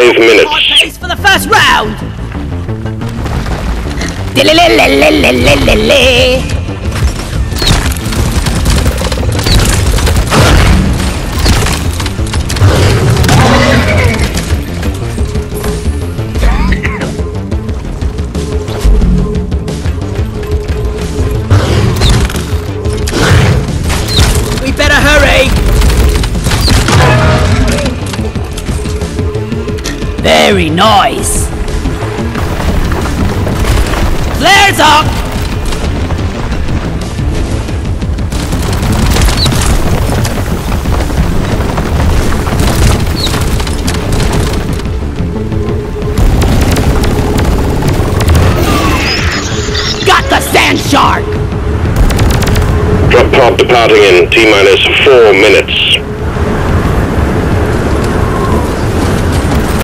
five minutes. for the first round. Very nice. Flares up. Got the sand shark. Drop pod departing in T minus four minutes.